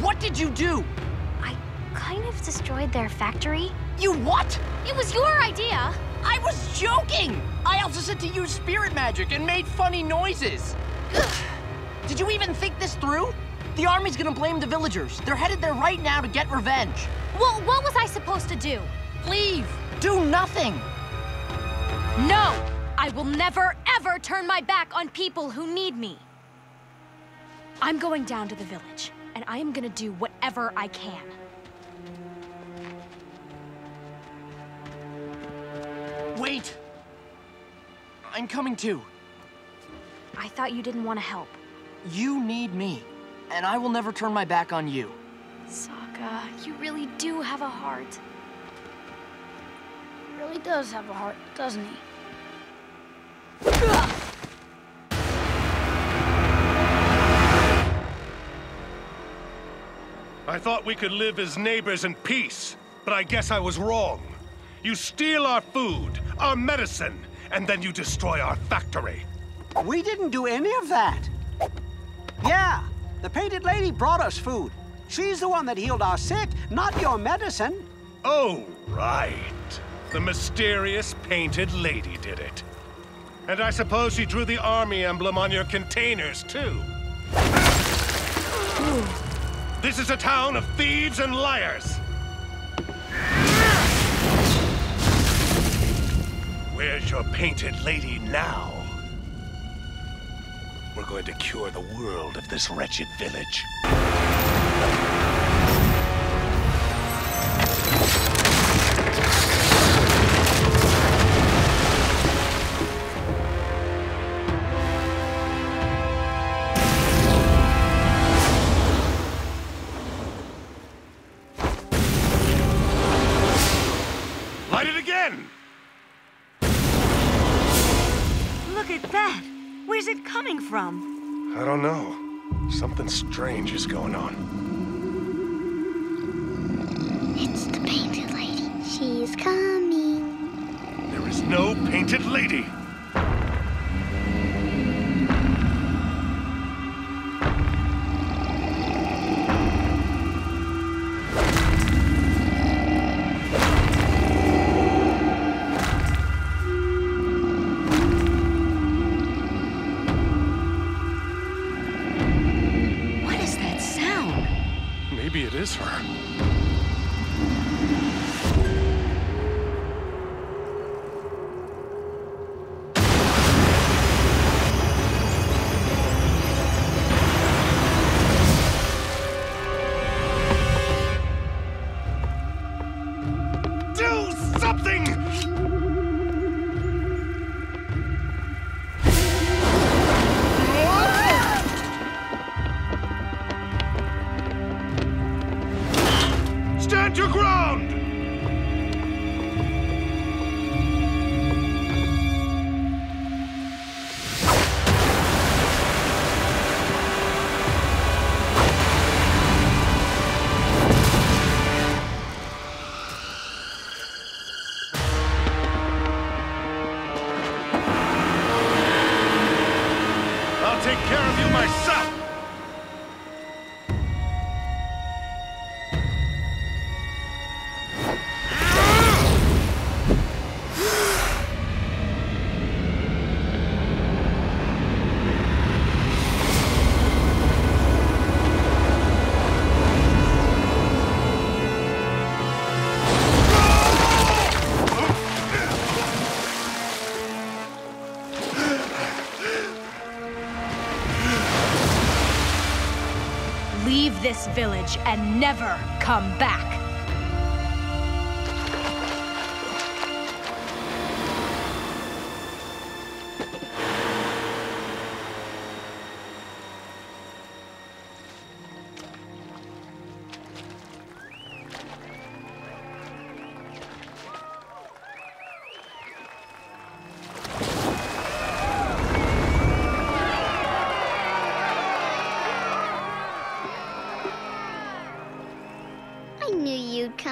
What did you do? I kind of destroyed their factory. You what? It was your idea. I was joking! I also said to use spirit magic and made funny noises. Did you even think this through? The army's gonna blame the villagers. They're headed there right now to get revenge. Well, what was I supposed to do? Leave! Do nothing! No! I will never, ever turn my back on people who need me. I'm going down to the village, and I am gonna do whatever I can. Wait! I'm coming too. I thought you didn't want to help. You need me, and I will never turn my back on you. Sokka, you really do have a heart. He really does have a heart, doesn't he? I thought we could live as neighbors in peace, but I guess I was wrong. You steal our food, our medicine, and then you destroy our factory. We didn't do any of that. Yeah, the painted lady brought us food. She's the one that healed our sick, not your medicine. Oh, right. The mysterious painted lady did it. And I suppose she drew the army emblem on your containers, too. This is a town of thieves and liars. Where's your painted lady now? We're going to cure the world of this wretched village. It coming from? I don't know. Something strange is going on. It's the painted lady. She's coming. There is no painted lady. Maybe it ground! Leave this village and never come back.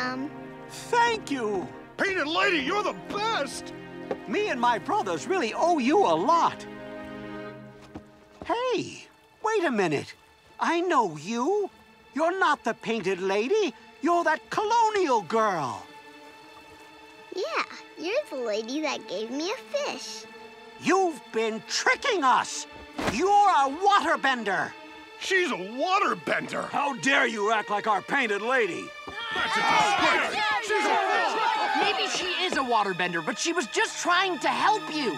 You'd. Thank you. Painted lady, you're the best! Me and my brothers really owe you a lot. Hey, wait a minute. I know you. You're not the painted lady. You're that colonial girl. Yeah, you're the lady that gave me a fish. You've been tricking us. You're a waterbender. She's a waterbender! How dare you act like our painted lady? Maybe she is a waterbender, but she was just trying to help you.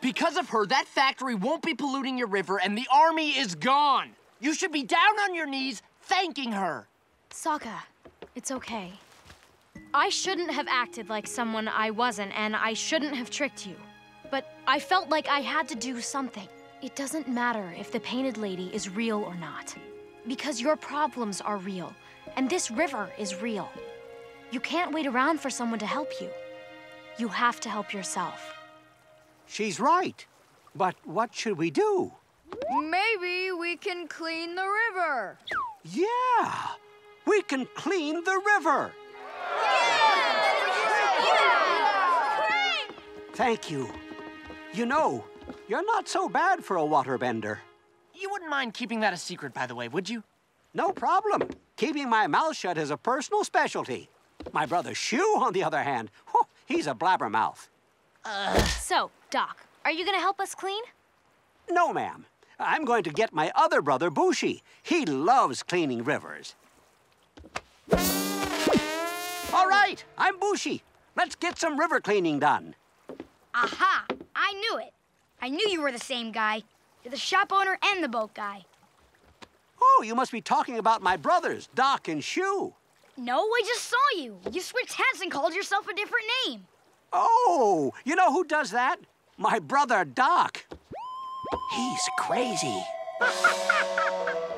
Because of her, that factory won't be polluting your river and the army is gone. You should be down on your knees thanking her. Sokka, it's okay. I shouldn't have acted like someone I wasn't, and I shouldn't have tricked you. But I felt like I had to do something. It doesn't matter if the painted lady is real or not. Because your problems are real, and this river is real. You can't wait around for someone to help you. You have to help yourself. She's right. But what should we do? Maybe we can clean the river. Yeah, we can clean the river. Thank you. You know, you're not so bad for a waterbender. You wouldn't mind keeping that a secret, by the way, would you? No problem. Keeping my mouth shut is a personal specialty. My brother Xu, on the other hand, whew, he's a blabbermouth. So, Dock, are you gonna help us clean? No, ma'am. I'm going to get my other brother, Bushi. He loves cleaning rivers. All right, I'm Bushi. Let's get some river cleaning done. Aha! I knew it. I knew you were the same guy. You're the shop owner and the boat guy. Oh, you must be talking about my brothers, Dock and Xu. No, I just saw you. You switched hats and called yourself a different name. Oh, you know who does that? My brother, Dock. He's crazy.